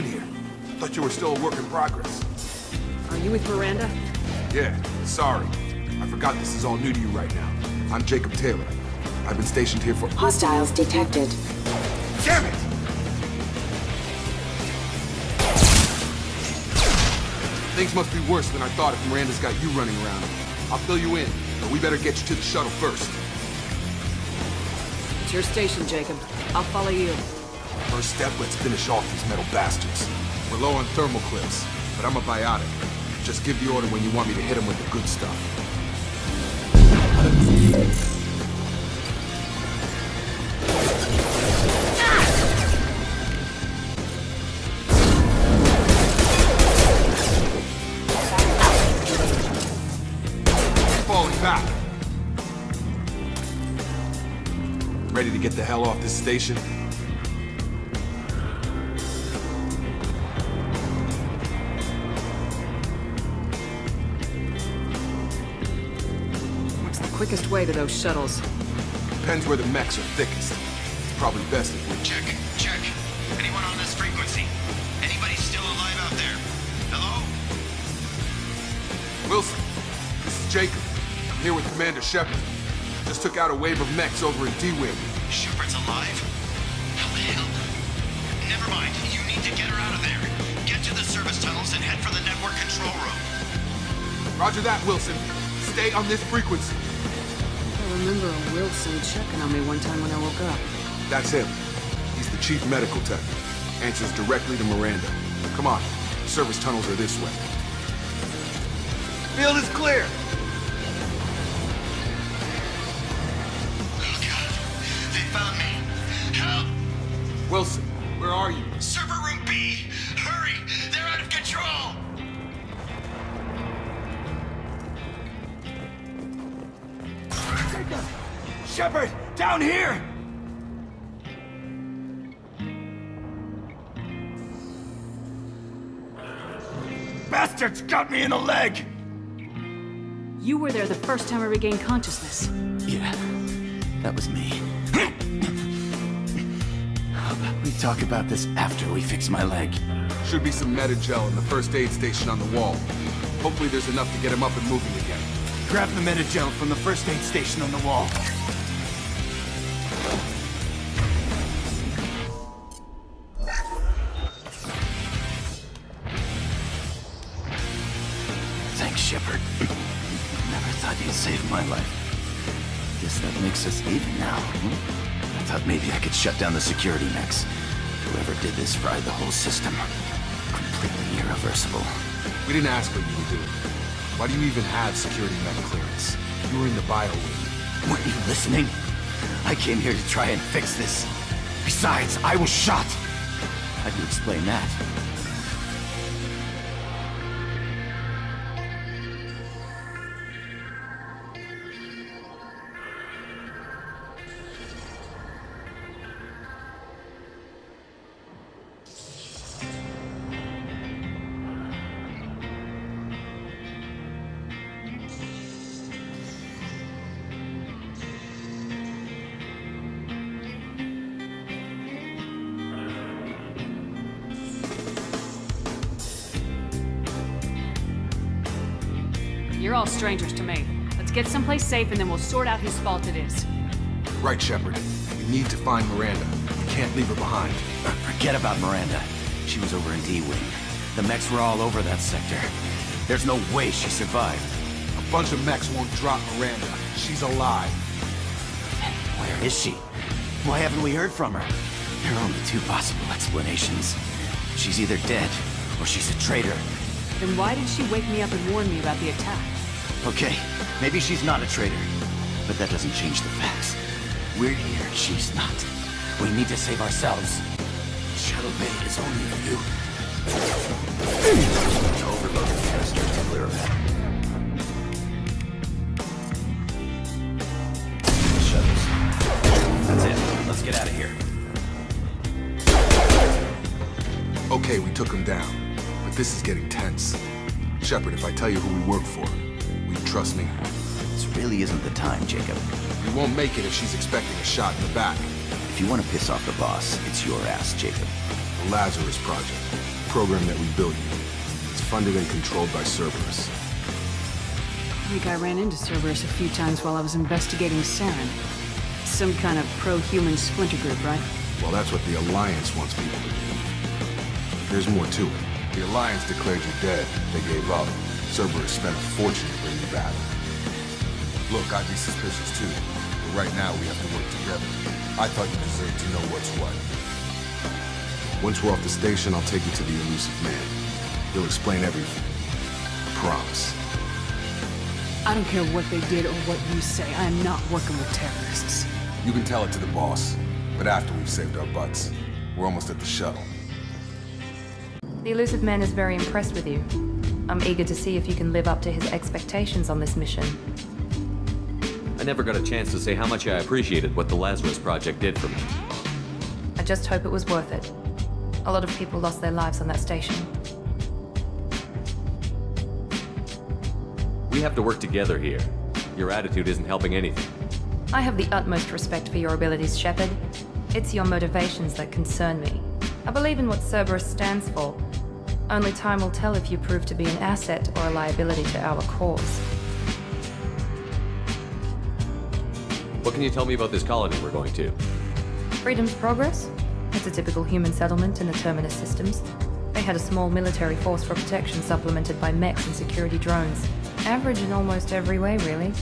doing here? Thought you were still a work in progress. Are you with Miranda? Yeah, sorry. I forgot this is all new to you right now. I'm Jacob Taylor. I've been stationed here for- Hostiles detected. Damn it! Things must be worse than I thought if Miranda's got you running around. I'll fill you in, but we better get you to the shuttle first. It's your station, Jacob. I'll follow you. First step, let's finish off these metal bastards. We're low on thermal clips, but I'm a biotic. Just give the order when you want me to hit them with the good stuff. Ready to get the hell off this station? Quickest way to those shuttles? Depends where the mechs are thickest. It's probably best if we... Check, check. Anyone on this frequency? Anybody still alive out there? Hello? Wilson, this is Jacob. I'm here with Commander Shepard. Just took out a wave of mechs over in D-Wing. Shepard's alive? How the hell? Never mind. You need to get her out of there. Get to the service tunnels and head for the network control room. Roger that, Wilson. Stay on this frequency. I remember a Wilson checking on me one time when I woke up. That's him. He's the chief medical tech. Answers directly to Miranda. Come on. Service tunnels are this way. Field is clear! Oh god. They found me. Help! Wilson, where are you? Server Shepard, down here! Bastards got me in the leg! You were there the first time I regained consciousness. Yeah, that was me. How about we talk about this after we fix my leg? Should be some medi-gel in the first aid station on the wall. Hopefully there's enough to get him up and moving again. Grab the medi-gel from the first aid station on the wall. Thanks, Shepard. Never thought you'd save my life. Guess that makes us even now. hmm? I thought maybe I could shut down the security mechs. Whoever did this fried the whole system. Completely irreversible. We didn't ask what you were doing. Why do you even have security mech clearance? You were in the bio wing. Weren't you listening? I came here to try and fix this. Besides, I was shot. How do you explain that? All strangers to me. Let's get someplace safe and then we'll sort out whose fault it is. Right, Shepard. We need to find Miranda. We can't leave her behind. Uh, forget about Miranda. She was over in D-Wing. The mechs were all over that sector. There's no way she survived. A bunch of mechs won't drop Miranda. She's alive. And where is she? Why haven't we heard from her? There are only two possible explanations. She's either dead, or she's a traitor. Then why did she wake me up and warn me about the attack? Okay, maybe she's not a traitor. But that doesn't change the facts. We're here, she's not. We need to save ourselves. Shadow Bay is only a few. Overload to clear. That's it. Let's get out of here. Okay, we took him down. But this is getting tense. Shepard, if I tell you who we work for, you trust me? This really really isn't the time, Jacob. You won't make it if she's expecting a shot in the back. If you want to piss off the boss, it's your ass, Jacob. The Lazarus Project, a program that we built you. It's funded and controlled by Cerberus. I think I ran into Cerberus a few times while I was investigating Saren. Some kind of pro-human splinter group, right? Well, that's what the Alliance wants people to do. There's more to it. The Alliance declared you dead. They gave up. Cerberus spent a fortune to bring you back. Look, I'd be suspicious too. But right now, we have to work together. I thought you deserved to know what's what. Once we're off the station, I'll take you to the Illusive Man. He'll explain everything. I promise. I don't care what they did or what you say. I am not working with terrorists. You can tell it to the boss, but after we've saved our butts. We're almost at the shuttle. The Illusive Man is very impressed with you. I'm eager to see if you can live up to his expectations on this mission. I never got a chance to say how much I appreciated what the Lazarus Project did for me. I just hope it was worth it. A lot of people lost their lives on that station. We have to work together here. Your attitude isn't helping anything. I have the utmost respect for your abilities, Shepard. It's your motivations that concern me. I believe in what Cerberus stands for. Only time will tell if you prove to be an asset or a liability to our cause. What can you tell me about this colony we're going to? Freedom's Progress? It's a typical human settlement in the Terminus systems. They had a small military force for protection supplemented by mechs and security drones. Average in almost every way, really.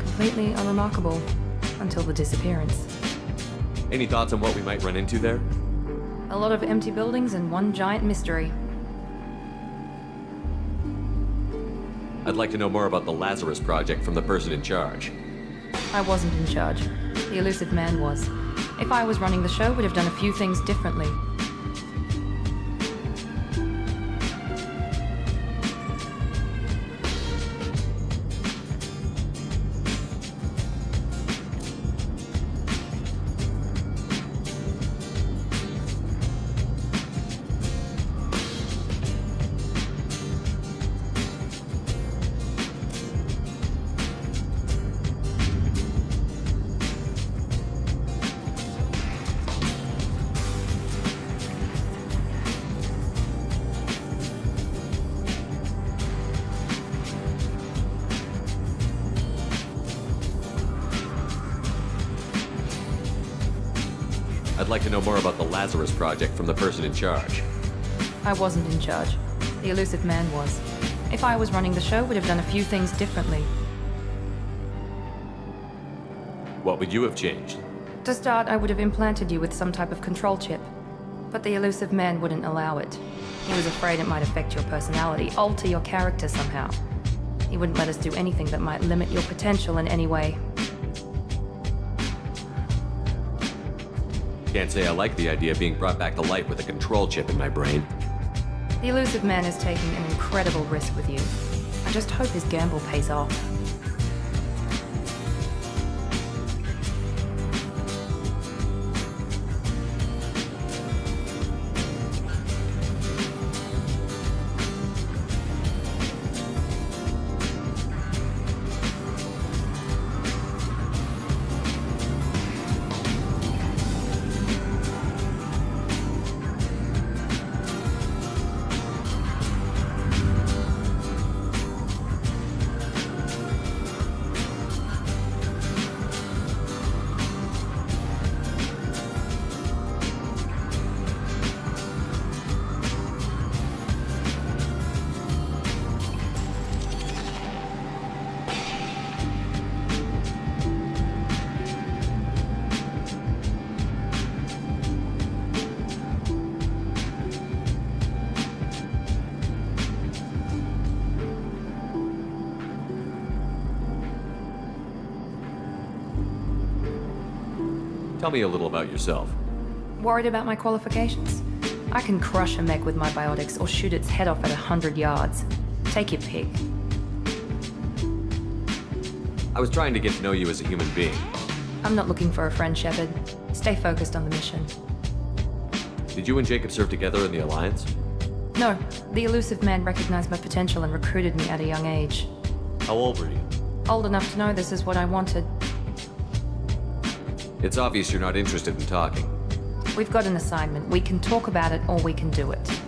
Completely unremarkable. Until the disappearance. Any thoughts on what we might run into there? A lot of empty buildings and one giant mystery. I'd like to know more about the Lazarus Project from the person in charge. I wasn't in charge. The Illusive Man was. If I was running the show, would have done a few things differently. Like to know more about the Lazarus Project from the person in charge. I wasn't in charge. The Illusive Man was. If I was running the show, we'd have done a few things differently. What would you have changed? To start, I would have implanted you with some type of control chip. But the Illusive Man wouldn't allow it. He was afraid it might affect your personality, alter your character somehow. He wouldn't let us do anything that might limit your potential in any way. Can't say I like the idea of being brought back to life with a control chip in my brain. The Illusive Man is taking an incredible risk with you. I just hope his gamble pays off. Tell me a little about yourself. Worried about my qualifications? I can crush a mech with my biotics or shoot its head off at a hundred yards. Take your pick. I was trying to get to know you as a human being. I'm not looking for a friend, Shepard. Stay focused on the mission. Did you and Jacob serve together in the Alliance? No, the Illusive Man recognized my potential and recruited me at a young age. How old were you? Old enough to know this is what I wanted. It's obvious you're not interested in talking. We've got an assignment. We can talk about it or we can do it.